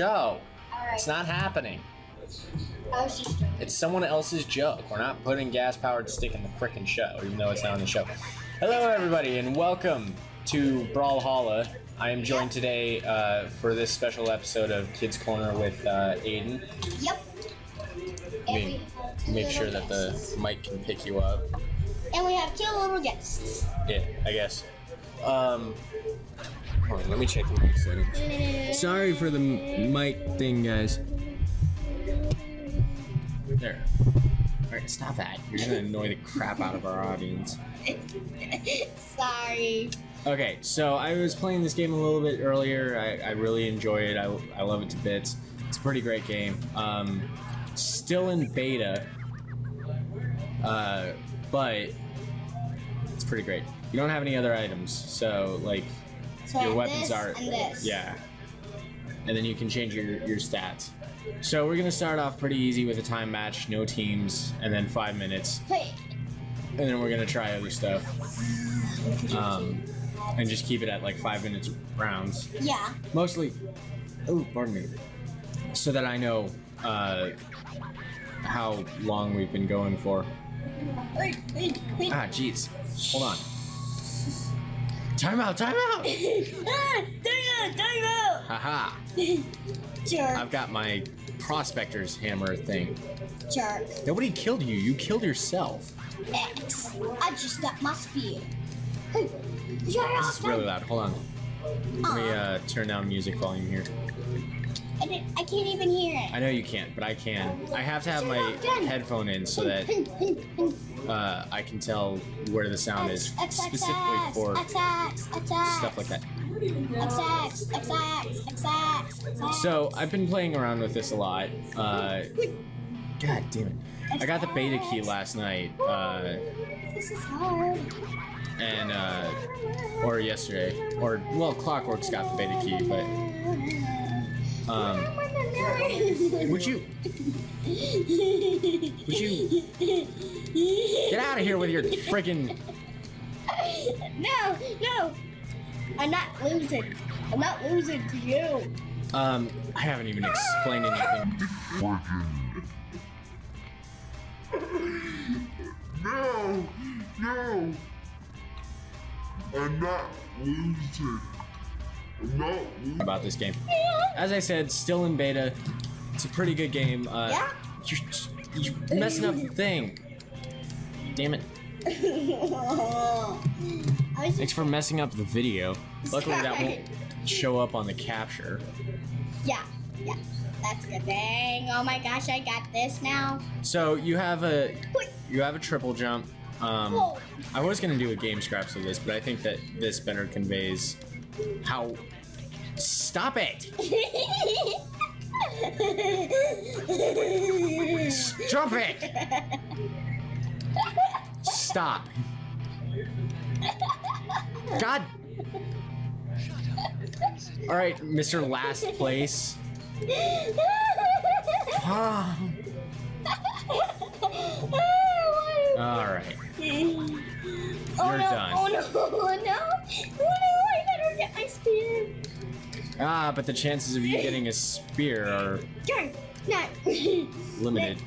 Alright. It's not happening. I was just joking. It's someone else's joke. We're not putting gas powered stick in the frickin' show, even though it's not on the show. Hello, everybody, and welcome to Brawlhalla. I am joined today uh, for this special episode of Kids Corner with uh, Aiden. Yep. Make- And we have two Make sure that the mic can pick you up. And we have two little guests. Yeah, I guess. Um, hold on, let me check the mic settings. Sorry for the mic thing, guys. There. Alright, stop that. You're gonna annoy the crap out of our audience. Sorry. Okay, so I was playing this game a little bit earlier. I, I really enjoy it. I, I love it to bits. It's a pretty great game. Um, still in beta, uh, but it's pretty great. You don't have any other items, so like So your weapons are and this. yeah, and then you can change your your stats. So we're gonna start off pretty easy with a time match, no teams, and then five minutes, Hey. and then we're gonna try other stuff. Um, and just keep it at like five minutes rounds. Yeah. Mostly, oh, pardon me, so that I know uh, how long we've been going for. Hey, hey, hey. Ah, jeez, hold on. Time out, time out! ah, time out, time out. Haha, Jerk, I've got my prospector's hammer thing. jerk. Nobody killed you, you killed yourself. X. I just got my spear. Hey, This is really loud, hold on. Let me uh, turn down music volume here. I, didn't, I can't even hear it. I know you can't, but I can. I have to have my headphone in so that uh, I can tell where the sound is specifically for stuff like that. So I've been playing around with this a lot. Uh, God damn it! I got the beta key last night, uh, This is hard. and uh, or yesterday, or well, Clockwork's got the beta key, but um, would you would you get out of here with your freaking? No, no. I'm not losing. I'm not losing to you. Um, I haven't even explained anything. No, no. I'm not losing. I'm not losing. about this game. As I said, still in beta. It's a pretty good game. Uh, Yeah? You're, you're messing up the thing. Damn it. Thanks for messing up the video. Luckily, that won't show up on the capture. Yeah, yeah. That's a good thing. Oh my gosh, I got this now. So you have a you have a triple jump. Um, I was gonna do a game scraps of this, but I think that this better conveys how. Stop it! Stop it! Stop! God! All right, Mr. Last Place. Ah. All right. Oh You're no, done. Oh no, oh no, oh no, Ah, but the chances of you getting a spear are limited.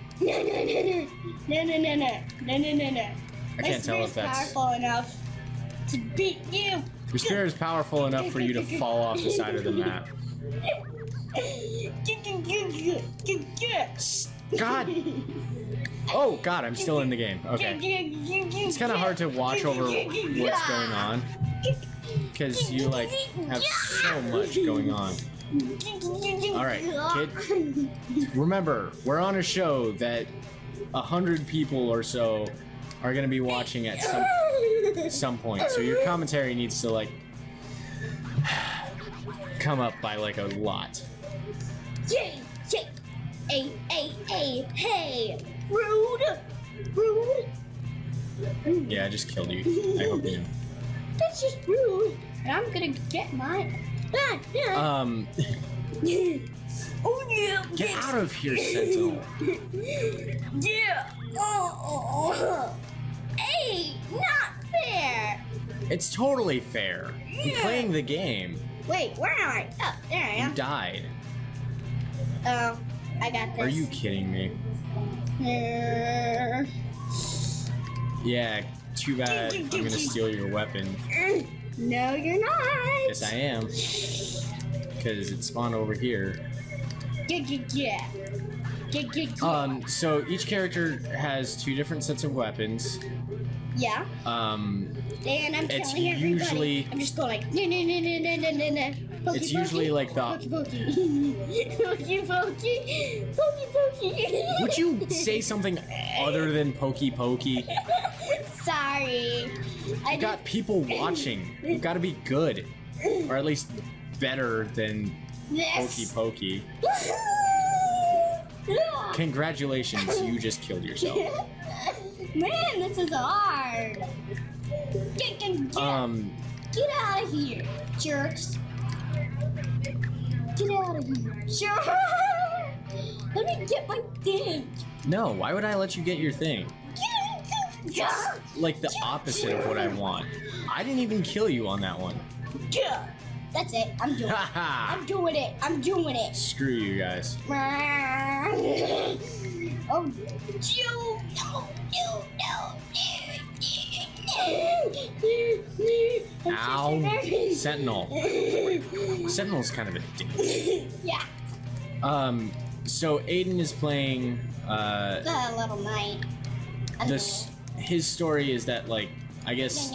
I can't tell if that's powerful enough to beat you. your spear is powerful enough for you to fall off the side of the map. God. Oh God, I'm still in the game. Okay. It's kind of hard to watch over what's going on because you like have so much going on. All right, kid. Remember, we're on a show that a hundred people or so are gonna be watching at some some point. So your commentary needs to like come up by like a lot. Yay! Yay! Hey! Hey! Hey! Hey! Rude! Rude! Yeah, I just killed you. I hope you. That's just rude. And I'm gonna get mine. Ah, yeah. Um, oh yeah! get out of here, Sentinel. Yeah! Oh, oh. Hey! Not fair! It's totally fair. I'm playing the game. Wait, where am I? Oh, there I am. You died. Oh, I got this. Are you kidding me? Uh, Yeah, too bad. I'm gonna steal your weapon. No, you're not. Yes, I am. Because it spawned over here. Yeah, yeah, yeah. Um, so each character has two different sets of weapons. yeah. Um, And I'm It's killing everybody. usually- I'm just going like, no, no, no, no, no, no, no, no. It's usually like the- Pokey, pokey. pokey, pokey. Pokey, pokey. would you say something other than pokey pokey? Sorry. I got people watching. You've got to be good, or at least better than this. pokey pokey. Congratulations, you just killed yourself. Man, this is hard. Get, get, get, Um, get out of here, jerks. Get out of here. Sure. Let me get my thing. no, why would I let you get your thing? Yeah. Like the opposite of what I want. I didn't even kill you on that one. Yeah. That's it. I'm doing it. I'm doing it. I'm doing it. Screw you guys. Oh, you, no, no, no. Ow. Sentinel. Sentinel's kind of a dick. Yeah, Um, so Aiden is playing, uh, the little knight. this, his story is that, like, I guess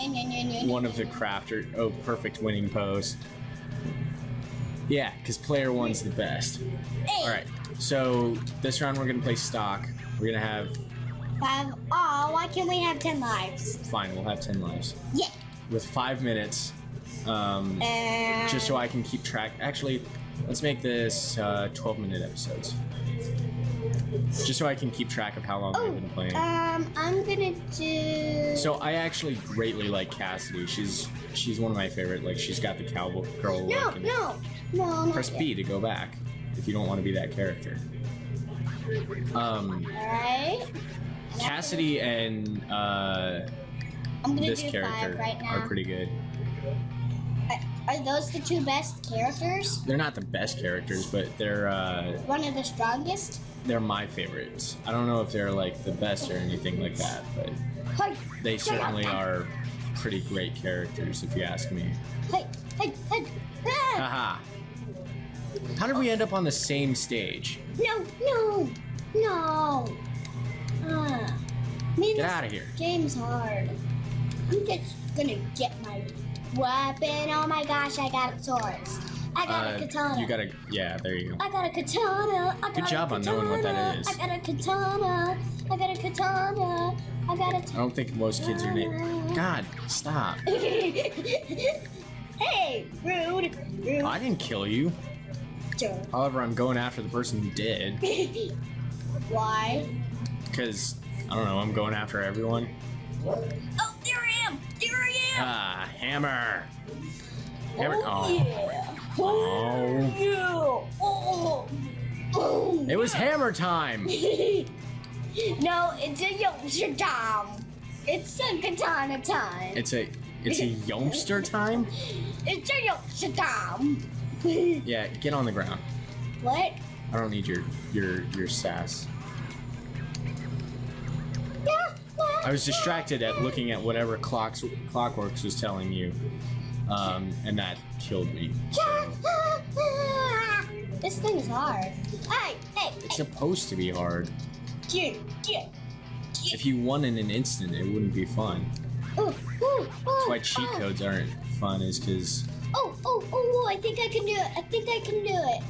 one of the crafter, oh, perfect winning pose. Yeah, because player one's the best. Alright, so this round we're gonna play stock. We're gonna have, Five. Oh, why can't we have ten lives? fine, we'll have 10 lives. Yeah. With five minutes, um, And just so I can keep track. Actually, let's make this uh, 12 minute episodes. Just so I can keep track of how long Oh, I've been playing. um, I'm gonna do. So I actually greatly like Cassidy. She's she's one of my favorite. Like she's got the cowboy girl no, look. no, no, Press yet. B to go back if you don't want to be that character. Um, All right. Cassidy and uh, this do character right now. are pretty good. Are those the two best characters? They're not the best characters, but they're uh, One of the strongest? they're my favorites. I don't know if they're like the best or anything like that, but Hey, they certainly are pretty great characters if you ask me. hey, hey, hey. Ah! Haha. How did we end up on the same stage? No, no, no. Man, Get out of here. game's hard. I'm just gonna get my weapon. Oh my gosh, I got a swords. I got a Uh, katana. you gotta, yeah, there you go. I got a katana. I got Good job a on knowing what that is. I got a katana. I got a katana. I got a. I don't think most kids are named. God, stop. hey, rude, rude. I didn't kill you. jerk. However, I'm going after the person who did. Why? Because, I don't know, I'm going after everyone. Oh, Ah, hammer. Hammer. Oh, Oh. yeah. Oh. yeah. Oh. Oh. It was hammer time. no, it's a youngster time. It's a katana time. It's a, it's a youngster time? It's a youngster time. Yeah, get on the ground. what? I don't need your, your, your sass. I was distracted at looking at whatever clocks, Clockworks was telling you, um, and that killed me. this thing is hard. Hey, hey, It's supposed to be hard. get, get. If you won in an instant, it wouldn't be fun. Ooh, ooh, ooh, That's why cheat oh. codes aren't fun, is because Oh, oh, oh, I think I can do it. I think I can do it.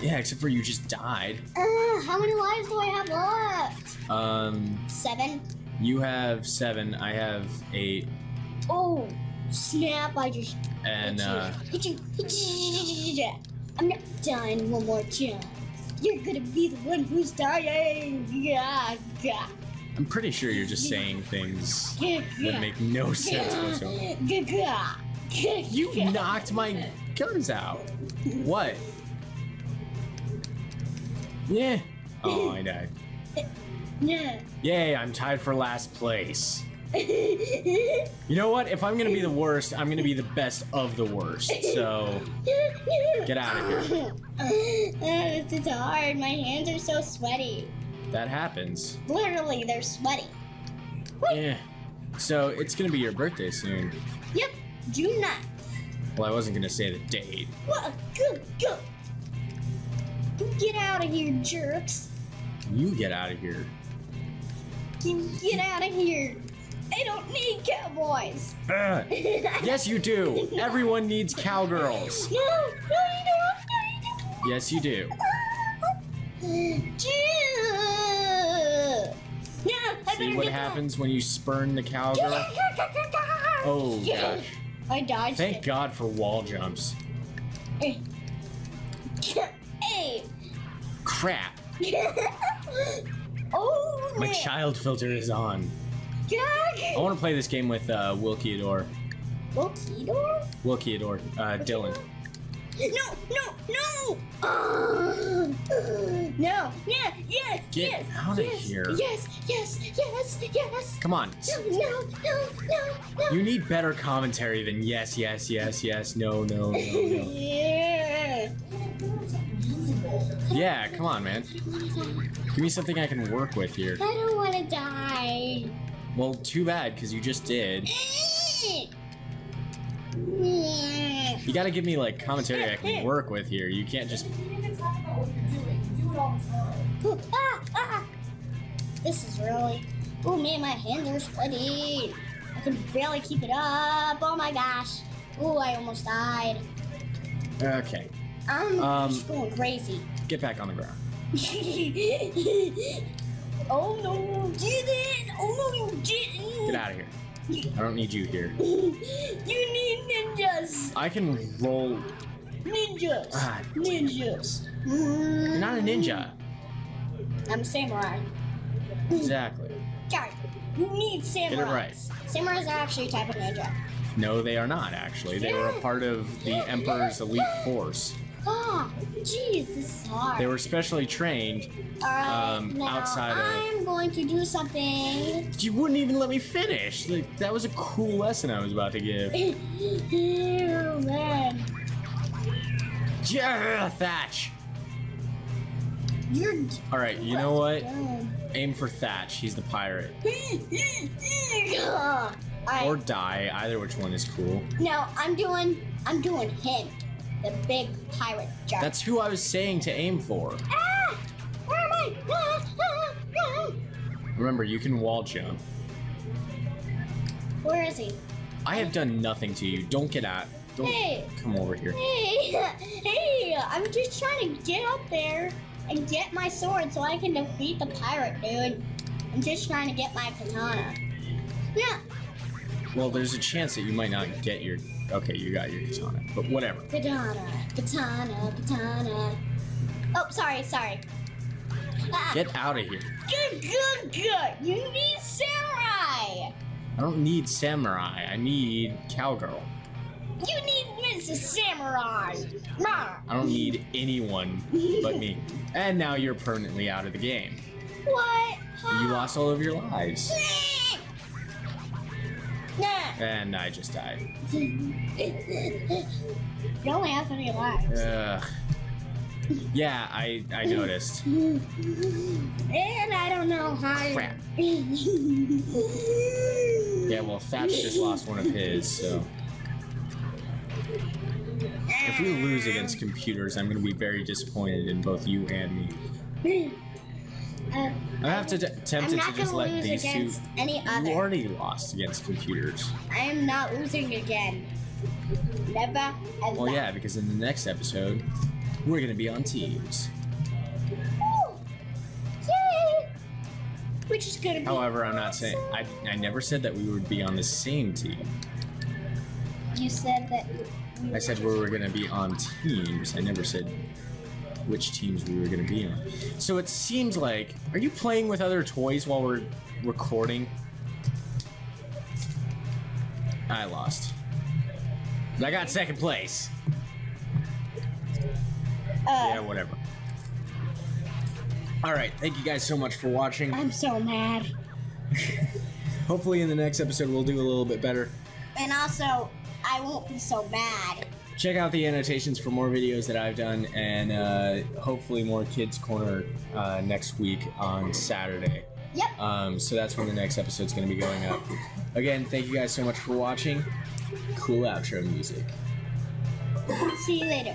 Yeah, except for you just died. Uh, how many lives do I have left? Um, Seven. you have seven. I have eight, Oh, snap! I just and hit uh, you. Hit you. I'm not dying one more time. You're gonna be the one who's dying. Yeah, yeah. I'm pretty sure you're just saying things that make no sense whatsoever. You knocked my guns out. What? Yeah. Oh, I died. Yeah. Yay! I'm tied for last place. You know what? If I'm gonna be the worst, I'm gonna be the best of the worst. So get out of here. Uh, this is hard. My hands are so sweaty. That happens. Literally, they're sweaty. Yeah. So it's gonna be your birthday soon. Yep, June 9th. Well, I wasn't gonna say the date. What? Go, go. Get out of here, jerks. You get out of here. Get get out of here. I don't need cowboys. Ugh. yes, you do. Everyone needs cowgirls. No, no, you don't. No, you don't. Yes, you do. No, See what happens when you spurn the cowgirl? Oh gosh. I dodged Thank it. God for wall jumps. Eh. Crap. oh, My man. child filter is on. I want to play this game with uh, Wilkiador. Wilkiador. Uh, Dylan. No, no, no! Uh, no, yeah, yes, Get yes, outta yes, here. Yes, yes, yes, yes. Come on. No, no, no, no, no. You need better commentary than yes, yes, yes, yes, no, no, no, no. Yeah. Yeah, come on, man. Give me something I can work with here. I don't want to die. Well, too bad, because you just did. You gotta give me, like, commentary I can work with here. You can't just. Ah, ah. This is really. Oh man, my hands are sweaty. I can barely keep it up. Oh my gosh. Oh, I almost died. Okay. I'm Um, just going crazy. Get back on the ground. oh no, you didn't! Oh no, you didn't! Get out of here. I don't need you here. You need ninjas! I can roll. Ninjas! Ah, ninjas! You're not a ninja. I'm a samurai. Exactly. You need samurais. Get it right. Samurais are actually a type of ninja. No, they are not, actually. They were a part of the Emperor's elite force. Oh, jeez, this is hard. They were specially trained. Um, outside of- I'm going to do something. You wouldn't even let me finish. Like, that was a cool lesson I was about to give. oh, man. Yeah, Thatch. You're. All right, you know what? dumb. Aim for Thatch. He's the pirate. Or die. Either which one is cool. No, I'm doing. I'm doing him, the big pirate shark. That's who I was saying to aim for. Ah! Where am I? Ah, ah, ah. Remember, you can wall jump. Where is he? I have done nothing to you. Don't get out. Don't Hey. come over here. Hey, hey! I'm just trying to get up there and get my sword so I can defeat the pirate, dude. I'm just trying to get my katana. Yeah, Well, there's a chance that you might not get your. Okay, you got your katana, but whatever. katana, katana, katana. Oh, sorry, sorry. Ah, Get out of here. good, good, good. You need samurai. I don't need samurai. I need cowgirl. You need Mrs. Samurai. Rah. I don't need anyone but me. And now you're permanently out of the game. What? You lost all of your lives. And I just died. You only have three lives. Ugh. Yeah, I I noticed. And I don't know how. Crap. Yeah, well, Thatch just lost one of his, so. If we lose against computers, I'm gonna be very disappointed in both you and me. Uh, I have to t- I'm tempted to just let these two. any You other. already lost against computers. I am not losing again. Never ever. Well, yeah, because in the next episode, we're gonna be on teams. Woo! Yay! Which is gonna be. However, I'm not saying I, I never said that we would be on the same team. You said that. I said we were gonna be on teams. I never said which teams we were gonna be on. So it seems like are you playing with other toys while we're recording? I lost. I got second place. Yeah, Uh, whatever. All right, thank you guys so much for watching. I'm so mad. Hopefully, in the next episode, we'll do a little bit better. And also, I won't be so mad check out the annotations for more videos that I've done, and uh, hopefully more Kids Corner uh, next week on Saturday. Yep. Um, so that's when the next episode's going to be going up. Again, thank you guys so much for watching. Cool outro music. See you later.